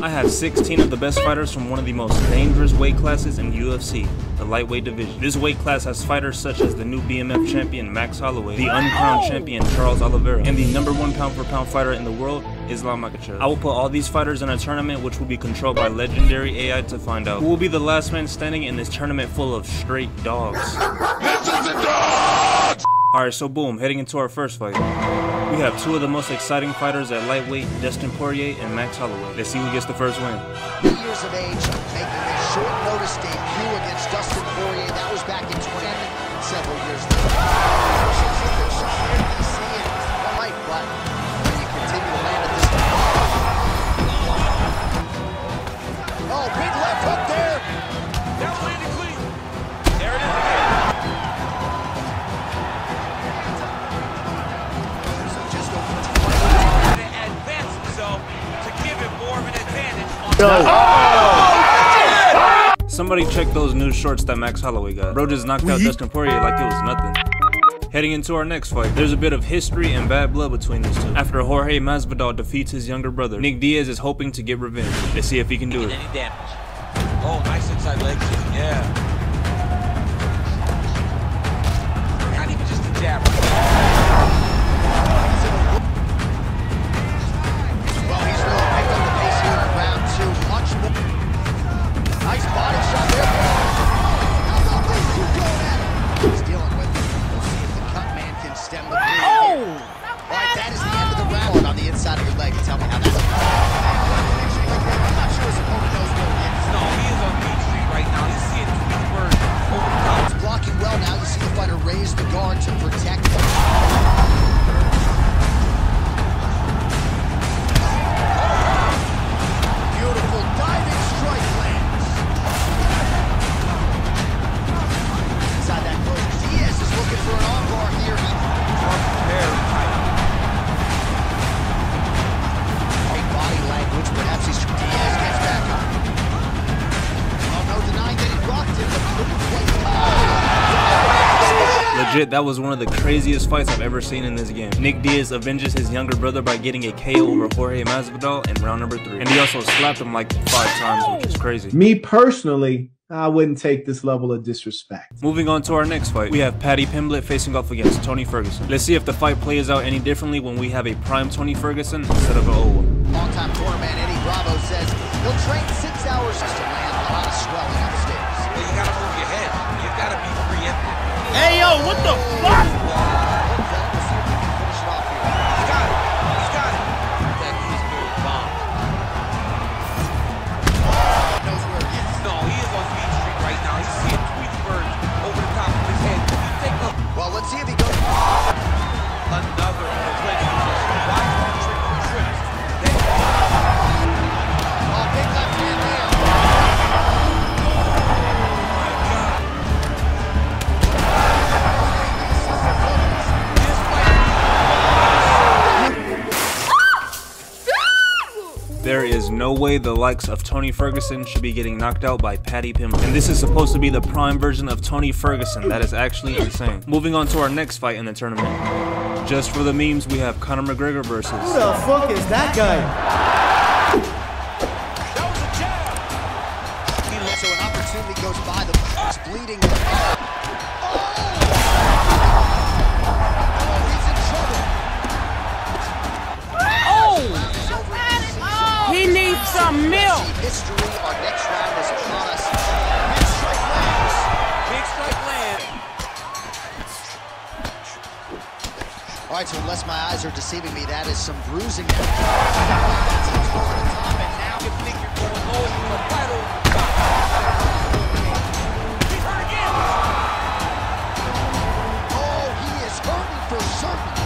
I have 16 of the best fighters from one of the most dangerous weight classes in UFC, the lightweight division. This weight class has fighters such as the new BMF champion Max Holloway, the uncrowned champion Charles Oliveira, and the number one pound for pound fighter in the world, Islam Makhachev. I will put all these fighters in a tournament which will be controlled by legendary AI to find out who will be the last man standing in this tournament full of straight dogs. Alright, so boom, heading into our first fight. We have two of the most exciting fighters at lightweight, Dustin Poirier and Max Holloway. Let's see who gets the first win. Years of age, making a short notice debut against Dustin Poirier. That was back in 20 several years advantage on oh! Somebody check those new shorts that Max Holloway got. Bro just knocked out Dustin Poirier like it was nothing. Heading into our next fight, there's a bit of history and bad blood between these two. After Jorge Masvidal defeats his younger brother, Nick Diaz is hoping to get revenge. Let's see if he can do it. Any damage. Oh, nice inside leg kick, yeah. Not even just a jab. Nice body shot there. He's Legit, that was one of the craziest fights I've ever seen in this game. Nick Diaz avenges his younger brother by getting a KO over Jorge Masvidal in round number three. And he also slapped him like five times, which is crazy. Me personally, I wouldn't take this level of disrespect. Moving on to our next fight, we have Paddy Pimblett facing off against Tony Ferguson. Let's see if the fight plays out any differently when we have a prime Tony Ferguson instead of an old one. No way the likes of Tony Ferguson should be getting knocked out by Paddy Pimblett. And this is supposed to be the prime version of Tony Ferguson. That is actually insane. Moving on to our next fight in the tournament. Just for the memes, we have Conor McGregor versus. Who the fuck is that guy? So an opportunity goes by. The bleeding. Oh! Oh, some milk. History. Our next round is upon us. Big strike lands. big strike land. All right, so unless my eyes are deceiving me, that is some bruising. That's over the top, and now You think you're going low, you're gonna over the top. He's hurt again. Oh, he is hurting for certain.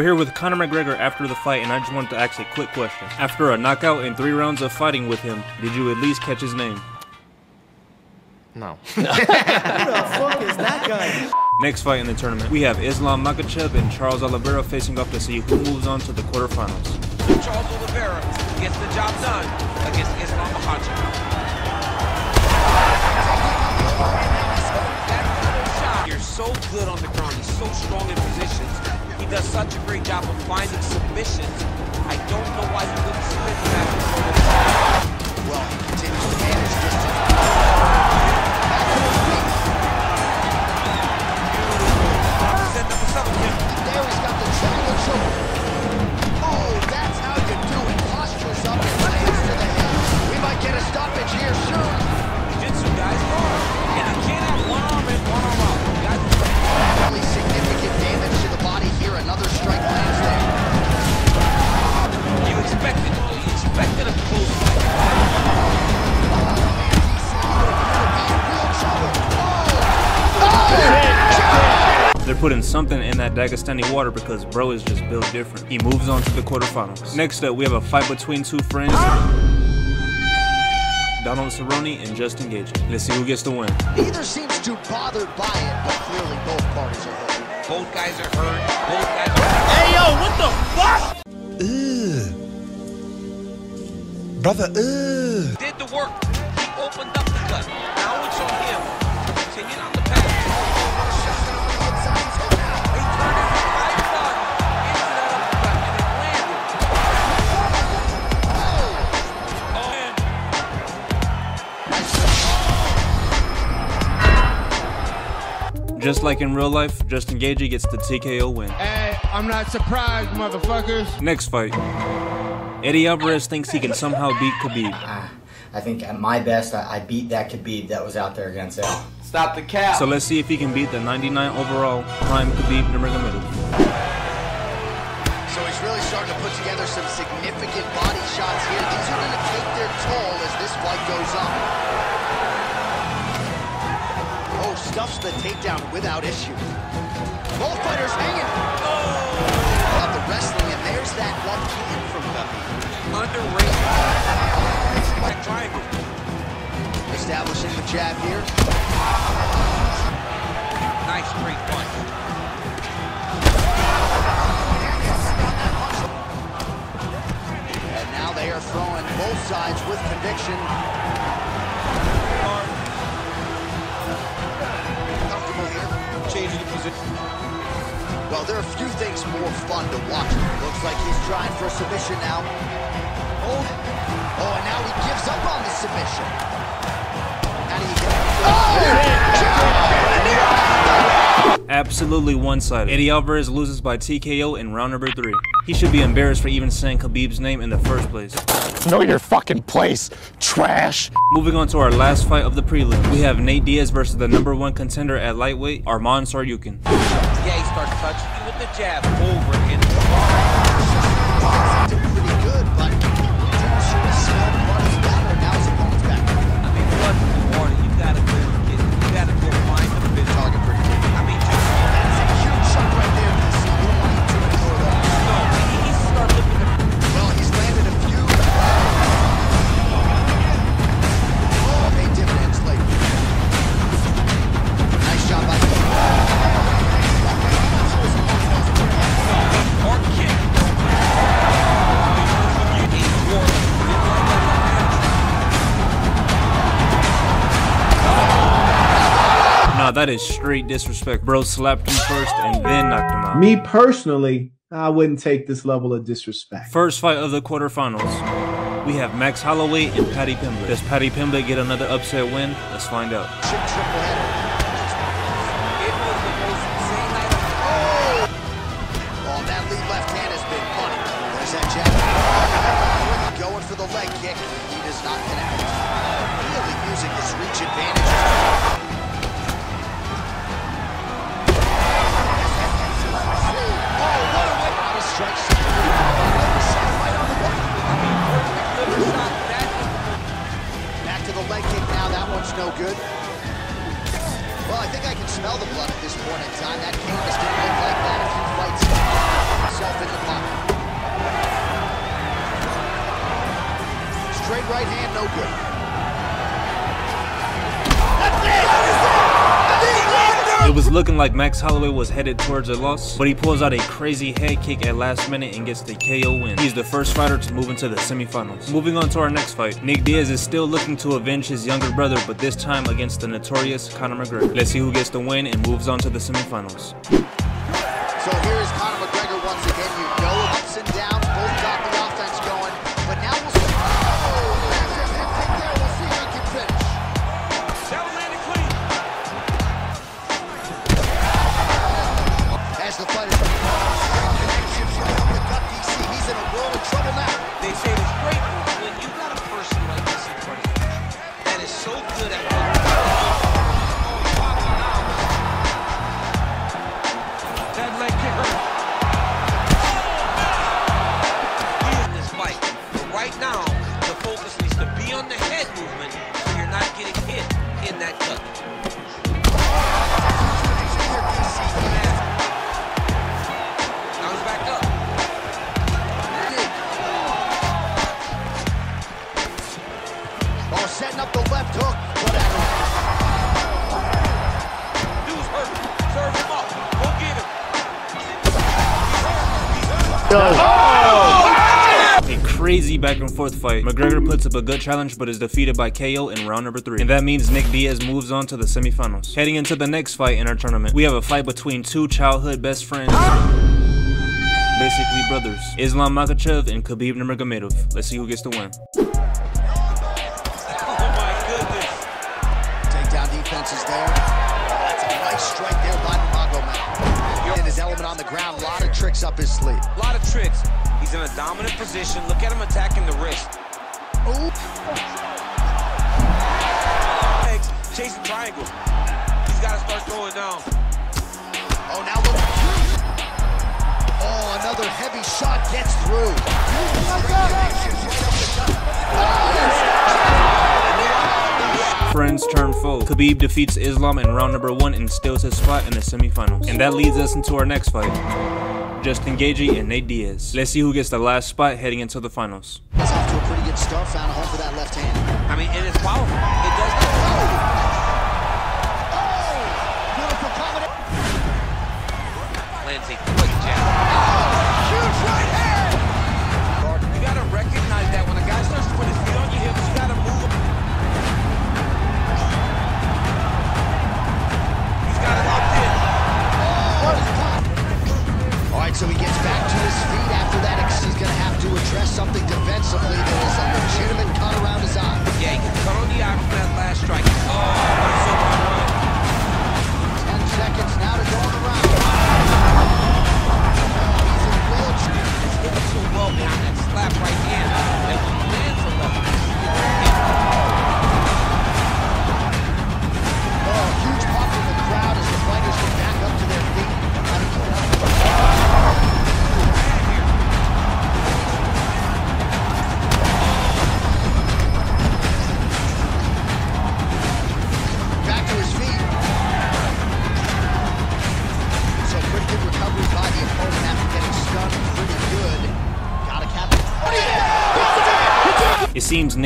We're here with Conor McGregor after the fight, and I just wanted to ask a quick question. After a knockout and three rounds of fighting with him, did you at least catch his name? No. Who the fuck is that guy? Next fight in the tournament, we have Islam Makhachev and Charles Oliveira facing off to see who moves on to the quarterfinals. Charles Oliveira gets the job done against Islam Makhachev. You're so good on the ground. He's so strong in positions. Does such a great job of finding submissions. I don't know why he wouldn't submit to that. Well, he continues to manage something in that Dagestani water because bro is just built different. He moves on to the quarterfinals. Next up, we have a fight between two friends. Donald Cerrone and Justin Gaethje. Let's see who gets the win. Neither seems too bothered by it, but clearly both parties are hurt. Both guys are hurt. Both guys are hurt. Hey yo, what the fuck? Ugh. Brother, ugh. Did the work. He opened up the cut. Now it's on him. Continue on the path. Just like in real life, Justin Gaethje gets the TKO win. Hey, I'm not surprised, motherfuckers. Next fight. Eddie Alvarez thinks he can somehow beat Khabib. Ah, I think at my best, I, I beat that Khabib that was out there against him. Stop the cap. So let's see if he can beat the 99 overall prime Khabib Nurmagomedov. So he's really starting to put together some significant body shots here. These are going to take their toll as this fight goes on. Stuffs the takedown without issue. Both fighters hanging. Oh! Love the wrestling, and there's that left hand from Khabib. Underrated. That triangle. Establishing the jab here. Nice straight punch. And now they are throwing both sides with conviction. Well, there are few things more fun to watch. Looks like he's trying for a submission now. Oh, oh, and now he gives up on the submission. Get oh! Absolutely one-sided. Eddie Alvarez loses by TKO in round number three. He should be embarrassed for even saying Khabib's name in the first place. Know your fucking place, trash. Moving on to our last fight of the prelims, we have Nate Diaz versus the number one contender at lightweight, Arman Tsarukyan. Yeah, he starts touching you with the jab over and Still Nah, that is straight disrespect. Bro slapped him first and then knocked him out. Me personally, I wouldn't take this level of disrespect. First fight of the quarterfinals. We have Max Holloway and Paddy Pimblett. Does Paddy Pimblett get another upset win? Let's find out. Triple header. The most insane night of Oh, that lead left hand has been funny. There's that jab. Going for the leg kick. He does not connect. Really using his reach advantage. Shot. Back to the leg kick now. That one's no good. Well, I think I can smell the blood at this point in time. That canvas didn't look like that a few fights. Himself in the pocket. Straight right hand, no good. That's was looking like Max Holloway was headed towards a loss, but he pulls out a crazy head kick at last minute and gets the KO win. He's the first fighter to move into the semifinals. Moving on to our next fight, Nick Diaz is still looking to avenge his younger brother, but this time against the notorious Conor McGregor. Let's see who gets the win and moves on to the semifinals. So here is Conor McGregor once again. Gut. Now he's back up. Oh, crazy back and forth fight. McGregor puts up a good challenge but is defeated by KO in round number 3. And that means Nick Diaz moves on to the semifinals. Heading into the next fight in our tournament, we have a fight between two childhood best friends. Basically brothers. Islam Makhachev and Khabib Nurmagomedov. Let's see who gets the win. Oh my goodness. Takedown defense is there. That's a nice strike there by Nurmagomedov. In his element on the ground, a lot of tricks up his sleeve. A lot of tricks. He's in a dominant position. Look at him attacking the wrist. Ooh. Legs, chasing triangle. He's got to start going down. Oh, now look. Oh, another heavy shot gets through. Friends turn foe. Khabib defeats Islam in round number 1 and steals his spot in the semifinals. And that leads us into our next fight. Justin Gaethje and Nate Diaz. Let's see who gets the last spot heading into the finals. He's off to a pretty good start. Found a home for that left hand. I mean, it's powerful. It does not. Oh! Oh! Beautiful combination. Lands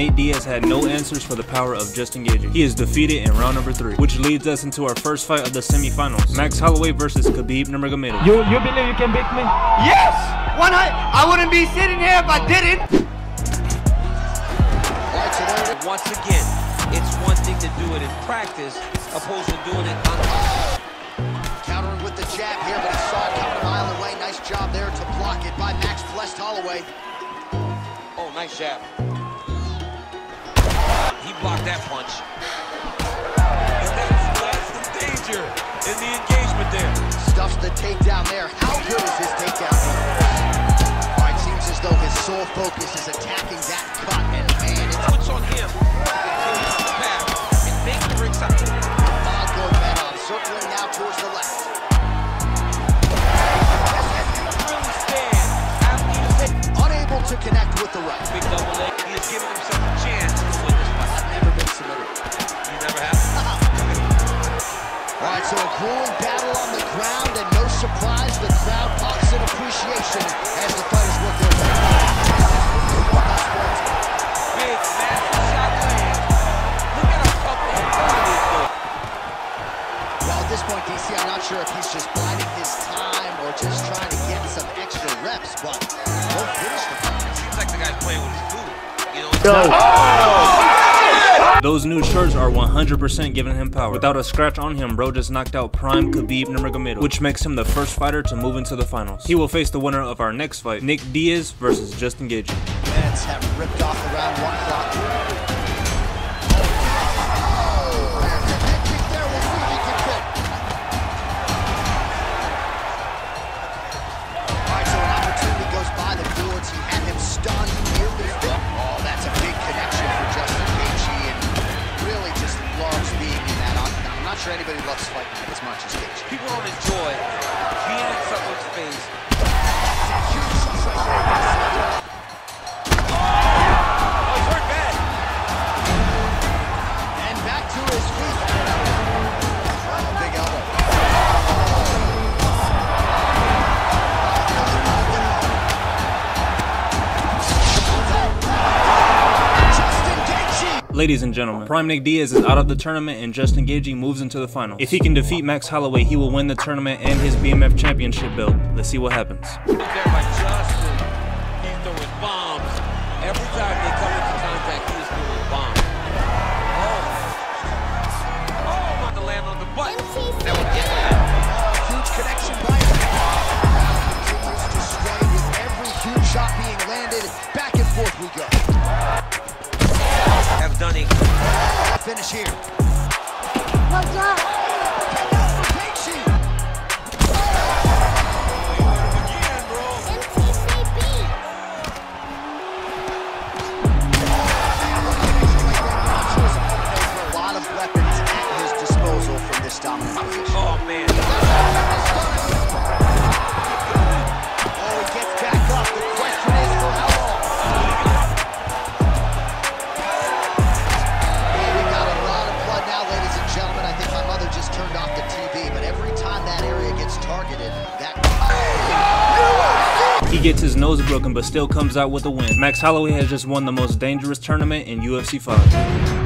Nate Diaz had no answers for the power of Justin Gaethje. He is defeated in round number 3, which leads us into our first fight of the semifinals. Max Holloway versus Khabib Nurmagomedov. You you believe you can beat me? Yes! One I wouldn't be sitting here if I didn't. All right, so there it is. Once again, it's one thing to do it in practice opposed to doing it on Countering with the jab here, but he saw it coming a mile away. Nice job there to block it by Max Blessed Holloway. Oh, nice jab. Blocked that punch. And that's, that's the danger in the engagement there. Stuffs the takedown there. How good is his takedown? All right, seems as though his sole focus is attacking that cut, and man, it's Puts on him. And make the ring side. Magomedov circling now towards the left. Really stand after you hit Unable to connect with the right. big double leg. He has given himself a chance right, so a grueling battle on the ground, and no surprise, the crowd pops in appreciation as the fighters work their way. Big, massive shot land. Look at how tough that at this point, DC, I'm not sure if he's just biding his time or just trying to get some extra reps, but won't finish the fight. Seems like the guy's playing with his food. You know, it's oh. Those new shirts are 100% giving him power. Without a scratch on him, bro just knocked out Prime Khabib Nurmagomedov, which makes him the first fighter to move into the finals. He will face the winner of our next fight, Nick Diaz versus Justin Gaethje. Mets have ripped off the round one. Sure anybody loves fighting as much as Gaethje. people don't enjoy being in someone's face. Ladies and gentlemen, Prime Nick Diaz is out of the tournament and Justin Gaethje moves into the finals. If he can defeat Max Holloway, he will win the tournament and his BMF championship belt. Let's see what happens. This dominant position. Oh, man. Oh, he gets back up. The question is for how long? We got a lot of blood now, ladies and gentlemen. I think my mother just turned off the TV, but every time that area gets targeted, that He gets his nose broken but still comes out with a win. Max Holloway has just won the most dangerous tournament in UFC 5.